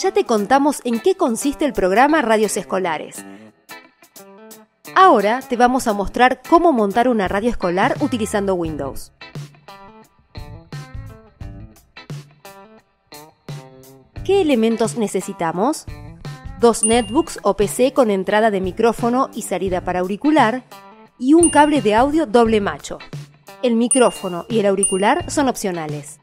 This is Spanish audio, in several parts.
Ya te contamos en qué consiste el programa Radios Escolares. Ahora te vamos a mostrar cómo montar una radio escolar utilizando Windows. ¿Qué elementos necesitamos? Dos netbooks o PC con entrada de micrófono y salida para auricular y un cable de audio doble macho. El micrófono y el auricular son opcionales.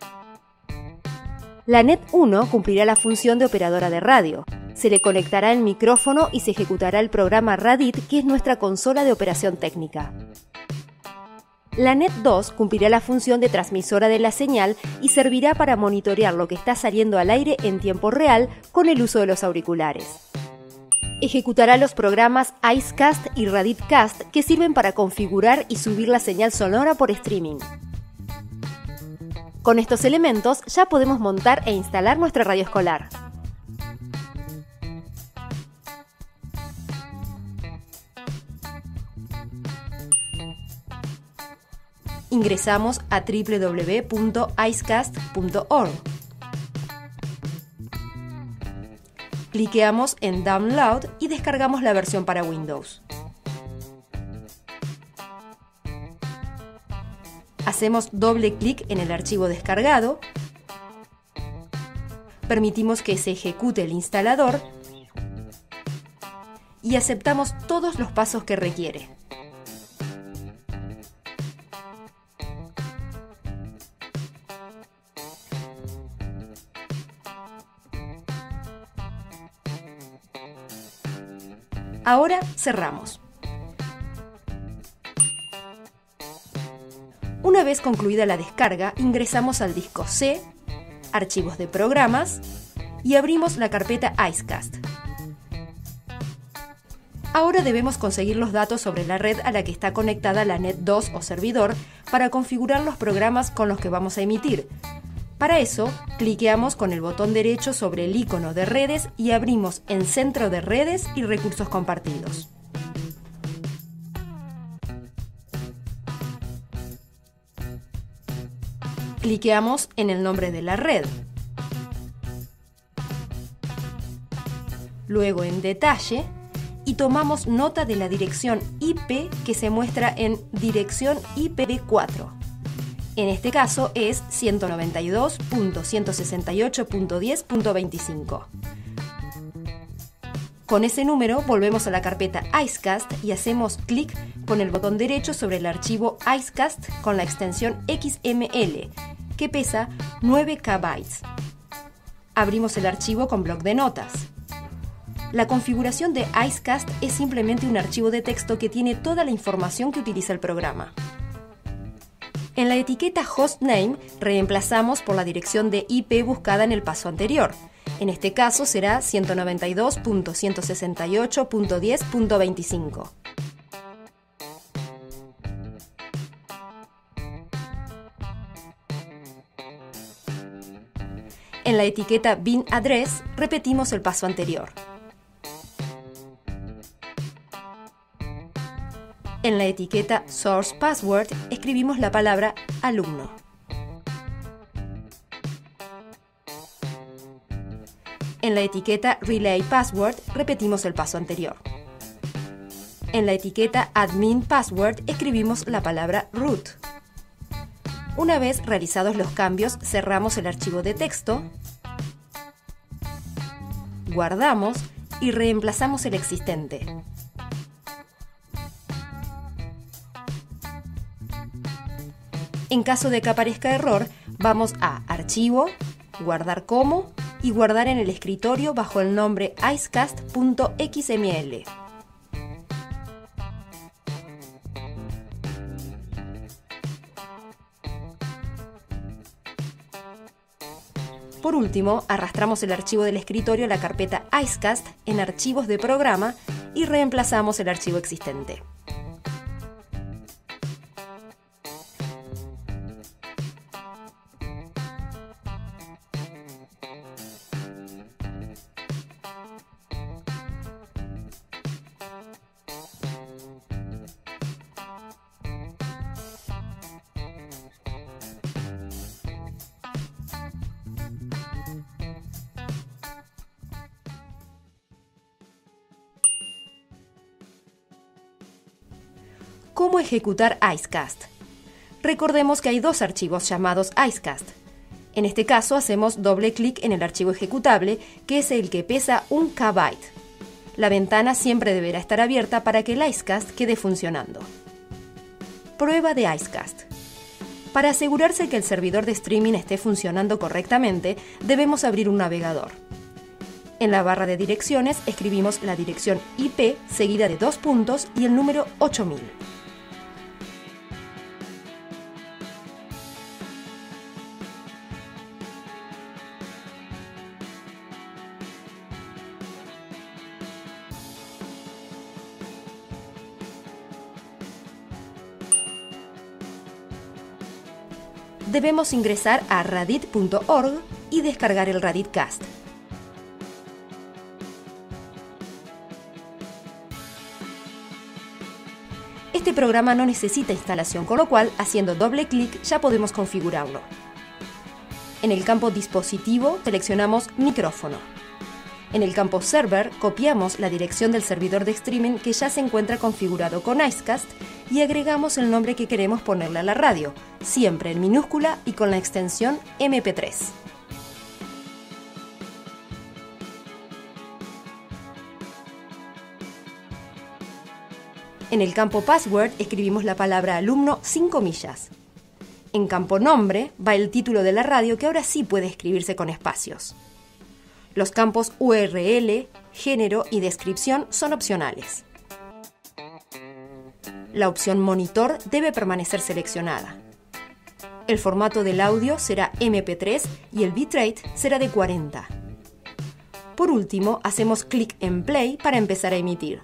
La NET 1 cumplirá la función de operadora de radio. Se le conectará el micrófono y se ejecutará el programa Radit, que es nuestra consola de operación técnica. La NET 2 cumplirá la función de transmisora de la señal y servirá para monitorear lo que está saliendo al aire en tiempo real con el uso de los auriculares. Ejecutará los programas Icecast y RaditCast que sirven para configurar y subir la señal sonora por streaming. Con estos elementos ya podemos montar e instalar nuestra radio escolar. Ingresamos a www.icecast.org cliqueamos en Download y descargamos la versión para Windows. Hacemos doble clic en el archivo descargado, permitimos que se ejecute el instalador y aceptamos todos los pasos que requiere. Ahora cerramos. Una vez concluida la descarga, ingresamos al disco C, archivos de programas y abrimos la carpeta Icecast. Ahora debemos conseguir los datos sobre la red a la que está conectada la Net2 o servidor para configurar los programas con los que vamos a emitir, para eso, cliqueamos con el botón derecho sobre el icono de redes y abrimos en Centro de Redes y Recursos Compartidos. Cliqueamos en el nombre de la red. Luego en Detalle y tomamos nota de la dirección IP que se muestra en Dirección IPv4. En este caso es 192.168.10.25. Con ese número volvemos a la carpeta Icecast y hacemos clic con el botón derecho sobre el archivo Icecast con la extensión XML, que pesa 9 KB. Abrimos el archivo con bloc de notas. La configuración de Icecast es simplemente un archivo de texto que tiene toda la información que utiliza el programa. En la etiqueta hostname reemplazamos por la dirección de IP buscada en el paso anterior. En este caso será 192.168.10.25. En la etiqueta bin address repetimos el paso anterior. En la etiqueta Source Password escribimos la palabra alumno. En la etiqueta Relay Password repetimos el paso anterior. En la etiqueta Admin Password escribimos la palabra root. Una vez realizados los cambios, cerramos el archivo de texto, guardamos y reemplazamos el existente. En caso de que aparezca error, vamos a Archivo, Guardar como y guardar en el escritorio bajo el nombre icecast.xml. Por último, arrastramos el archivo del escritorio a la carpeta Icecast en Archivos de programa y reemplazamos el archivo existente. ¿Cómo ejecutar Icecast? Recordemos que hay dos archivos llamados Icecast. En este caso hacemos doble clic en el archivo ejecutable, que es el que pesa un kbyte. La ventana siempre deberá estar abierta para que el Icecast quede funcionando. Prueba de Icecast. Para asegurarse que el servidor de streaming esté funcionando correctamente, debemos abrir un navegador. En la barra de direcciones escribimos la dirección IP seguida de dos puntos y el número 8000. Debemos ingresar a radit.org y descargar el Raditcast. Este programa no necesita instalación, con lo cual, haciendo doble clic, ya podemos configurarlo. En el campo Dispositivo seleccionamos Micrófono. En el campo Server copiamos la dirección del servidor de streaming que ya se encuentra configurado con Icecast y agregamos el nombre que queremos ponerle a la radio, siempre en minúscula y con la extensión MP3. En el campo Password escribimos la palabra alumno sin comillas. En campo Nombre va el título de la radio que ahora sí puede escribirse con espacios. Los campos URL, género y descripción son opcionales. La opción Monitor debe permanecer seleccionada. El formato del audio será MP3 y el bitrate será de 40. Por último, hacemos clic en Play para empezar a emitir.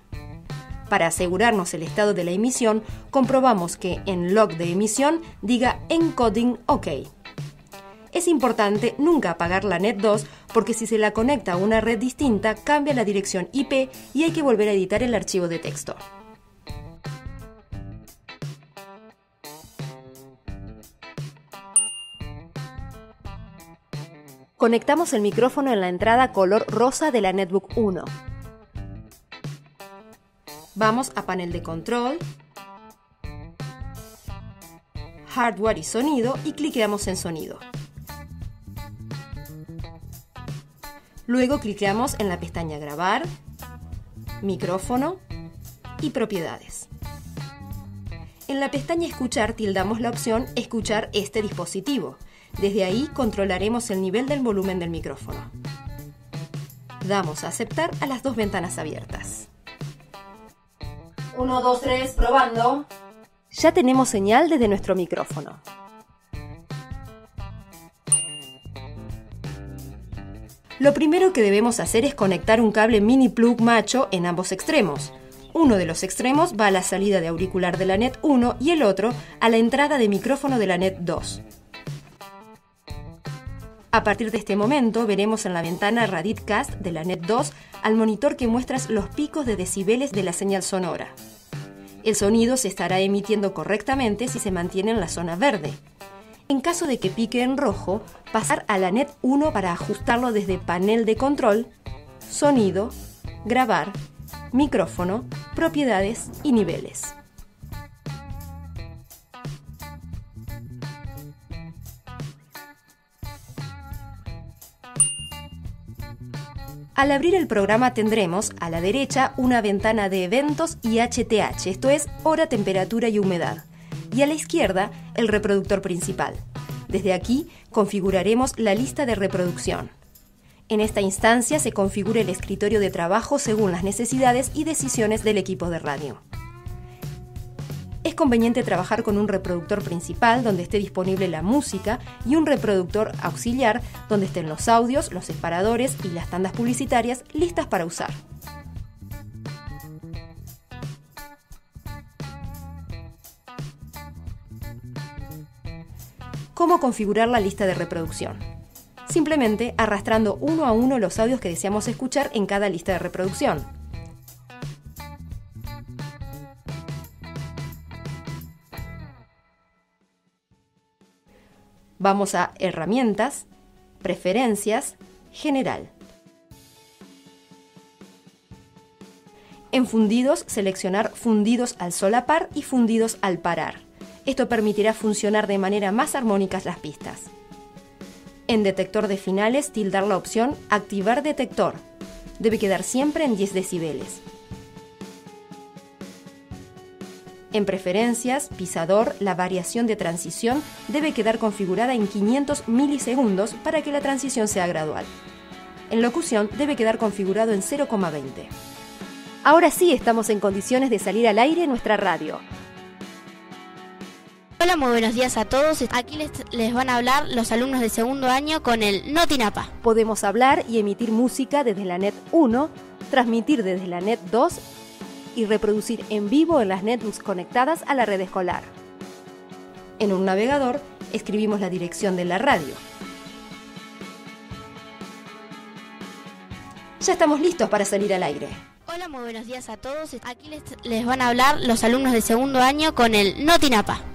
Para asegurarnos el estado de la emisión, comprobamos que en log de emisión diga Encoding OK. Es importante nunca apagar la Net 2 porque si se la conecta a una red distinta cambia la dirección IP y hay que volver a editar el archivo de texto. Conectamos el micrófono en la entrada color rosa de la Netbook 1. Vamos a panel de control, hardware y sonido y cliqueamos en sonido. Luego cliqueamos en la pestaña Grabar, Micrófono y Propiedades. En la pestaña Escuchar tildamos la opción Escuchar este dispositivo. Desde ahí controlaremos el nivel del volumen del micrófono. Damos a aceptar a las dos ventanas abiertas. 1, 2, 3, probando. Ya tenemos señal desde nuestro micrófono. Lo primero que debemos hacer es conectar un cable mini plug macho en ambos extremos. Uno de los extremos va a la salida de auricular de la NET 1 y el otro a la entrada de micrófono de la NET 2. A partir de este momento veremos en la ventana Raditcast de la NET 2 al monitor que muestra los picos de decibeles de la señal sonora. El sonido se estará emitiendo correctamente si se mantiene en la zona verde. En caso de que pique en rojo, pasar a la NET 1 para ajustarlo desde panel de control, sonido, grabar, micrófono, propiedades y niveles. Al abrir el programa tendremos a la derecha una ventana de eventos y HTH, esto es hora, temperatura y humedad y a la izquierda el reproductor principal. Desde aquí configuraremos la lista de reproducción. En esta instancia se configura el escritorio de trabajo según las necesidades y decisiones del equipo de radio. Es conveniente trabajar con un reproductor principal donde esté disponible la música y un reproductor auxiliar donde estén los audios, los separadores y las tandas publicitarias listas para usar. cómo configurar la lista de reproducción. Simplemente arrastrando uno a uno los audios que deseamos escuchar en cada lista de reproducción. Vamos a Herramientas, Preferencias, General. En fundidos, seleccionar fundidos al solapar y fundidos al parar. Esto permitirá funcionar de manera más armónicas las pistas. En detector de finales, tildar la opción Activar detector. Debe quedar siempre en 10 decibeles. En preferencias, pisador, la variación de transición debe quedar configurada en 500 milisegundos para que la transición sea gradual. En locución debe quedar configurado en 0,20. Ahora sí estamos en condiciones de salir al aire en nuestra radio. Hola, muy buenos días a todos. Aquí les, van a hablar los alumnos de segundo año con el Notinapa. Podemos hablar y emitir música desde la NET 1, transmitir desde la NET 2 y reproducir en vivo en las netbooks conectadas a la red escolar. En un navegador escribimos la dirección de la radio. Ya estamos listos para salir al aire. Hola, muy buenos días a todos. Aquí les, les van a hablar los alumnos de segundo año con el Notinapa.